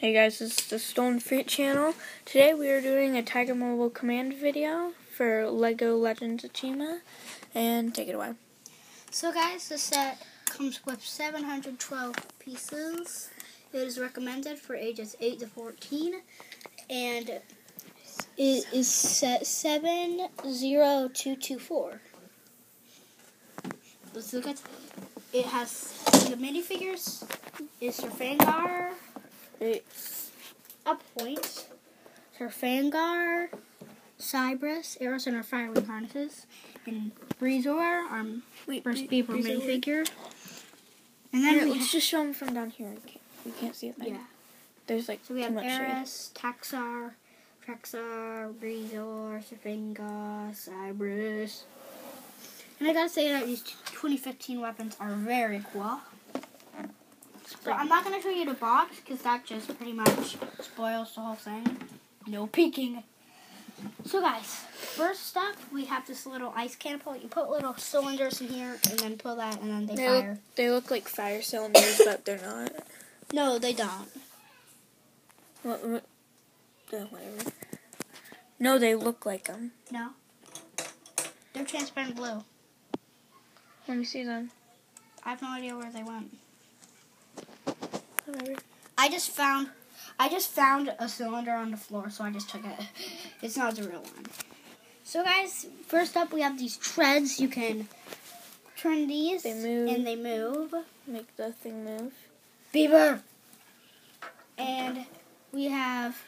Hey guys, this is the Stolen Fruit channel. Today we are doing a Tiger Mobile command video for LEGO Legends of Chima. And take it away. So guys, the set comes with 712 pieces. It is recommended for ages 8 to 14. And it is set 70224. Let's look at it has the minifigures is Sir Fangar, It's a point. Her Fangar, Cybris, Eris and her fire wing harnesses, and Breezor, our wait, first Bre- paper wait. minifigure. And then Here, let's have, just show them from down here. We can't, we can't see it. Then. yeah. There's like So we have. Eris, Tazar, Trexar, Breezor, Sephinga, Cybris. And I gotta say that these 2015 weapons are very cool. So I'm not gonna show you the box because that just pretty much spoils the whole thing. No peeking. So guys, first up we have this little ice catapult. You put little cylinders in here and then pull that and then they, They fire. look, they look like fire cylinders, but they're not. No, they don't. What, what, uh, whatever. No, they look like them. No. They're transparent blue. Let me see them. I have no idea where they went. Whatever. I just found I just found a cylinder on the floor, so I just took it. It's not the real one. So guys, first up we have these treads. You can turn these They move. and they move. Make the thing move. Beaver. And we have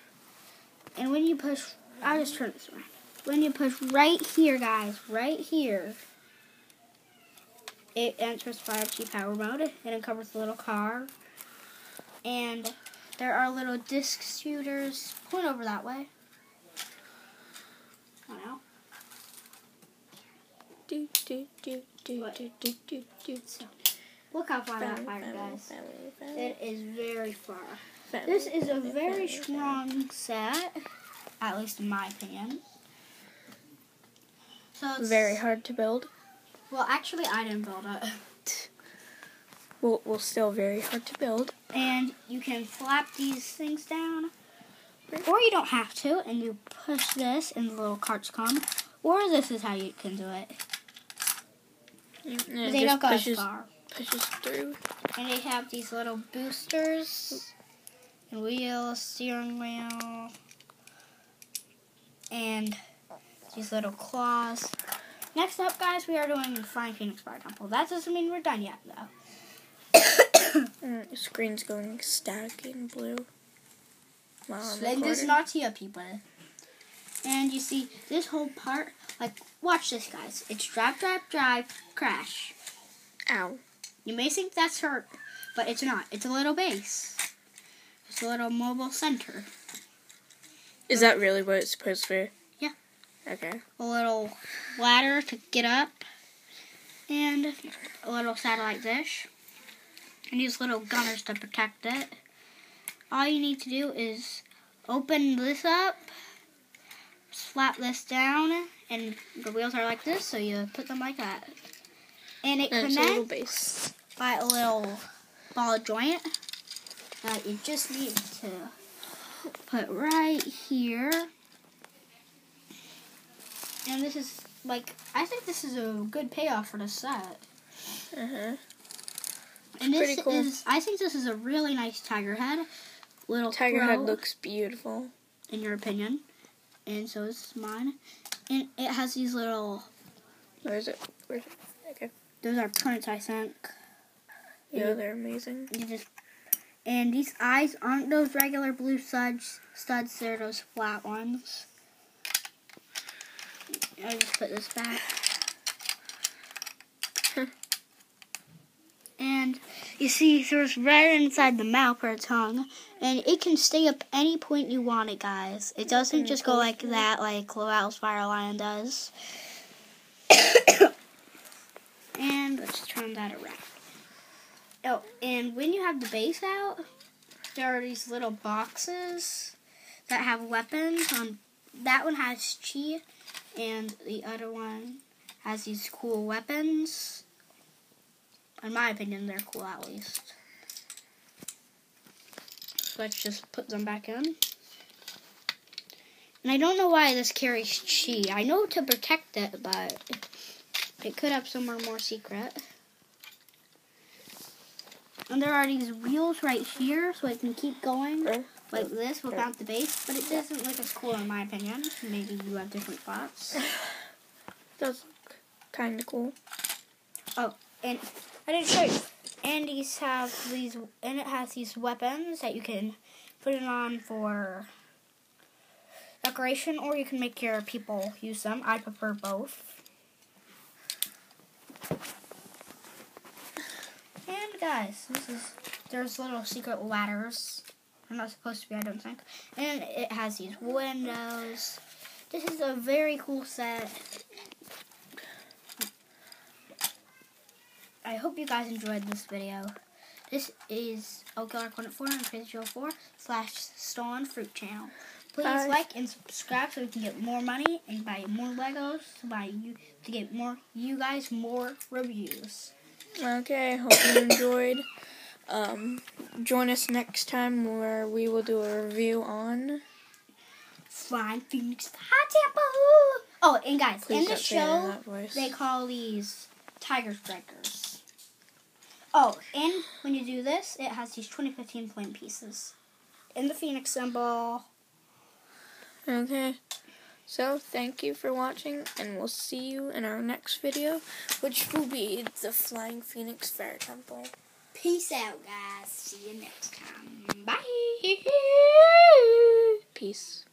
and when you push I'll just turn this around. When you push right here, guys, right here, it enters 5G power mode and it covers the little car. And there are little disc shooters. Point over that way. Oh no. Do, do, do, do, What? do, do, do, do. So, look how far that fire family, goes. family, family, It is very far. This is a very strong set, at least in my opinion. So it's Very hard to build. Well, actually, I didn't build it. Well, well, still very hard to build. And you can flap these things down, or you don't have to, and you push this, and the little carts come. Or this is how you can do it. Mm, and it they just don't go pushes, as far. pushes through. And they have these little boosters, and wheels, steering wheel, and these little claws. Next up, guys, we are doing the Flying Phoenix Fire Temple. That doesn't mean we're done yet, though. Mm, screen's going static in blue. This recording. not to you, people. And you see this whole part, like, watch this, guys. It's drive, drive, drive, crash. Ow. You may think that's hurt, but it's not. It's a little base. It's a little mobile center. Is that really what it's supposed for? Yeah. Okay. A little ladder to get up, and a little satellite dish, and these little gunners to protect it. All you need to do is open this up, slap this down, and the wheels are like this, so you put them like that. And it And a connects base. by a little ball joint that you just need to put right here. And this is like I think this is a good payoff for the set. Uh-huh. And this pretty cool. is I think this is a really nice tiger head. Little Tiger crow, head looks beautiful. in your opinion. And so is mine. And it has these little Where is it? Where's it? Okay. those are prints I think. Yeah, Yeah. they're amazing. You just and these eyes aren't those regular blue studs. Studs, they're those flat ones. I just put this back. And you see, there's red inside the mouth or tongue, and it can stay up any point you want it, guys. It doesn't just go like mm-hmm. that, like Laval's Fire Lion does. and let's turn that around. Oh, and when you have the base out, there are these little boxes that have weapons. On that one has chi, and the other one has these cool weapons. In my opinion, they're cool at least. let's just put them back in. And I don't know why this carries chi. I know to protect it, but it could have somewhere more secret. And there are these wheels right here, so I can keep going like this without the base. But it doesn't look as cool in my opinion. Maybe you have different thoughts. Does look kind of cool. Oh, and I didn't show you. And these have these, and it has these weapons that you can put it on for decoration, or you can make your people use them. I prefer both. And guys, this is there's little secret ladders. I'm not supposed to be, I don't think. And it has these windows. This is a very cool set. I hope you guys enjoyed this video. This is Oaklar Cornet 4 and Crazy 4 slash Stolen Fruit Channel. Please Bye. like and subscribe so we can get more money and buy more Legos to buy you to get more you guys more reviews. Okay, hope you enjoyed. Um, join us next time where we will do a review on. Flying Phoenix Fire Temple. Oh, and guys, Please in the don't say it in show they call these Tiger Strikers. Oh, and when you do this, it has these 2015 point pieces. And the Phoenix symbol. Okay. So, thank you for watching, and we'll see you in our next video, which will be the Flying Phoenix Fair Temple. Peace out, guys. See you next time. Bye. Peace.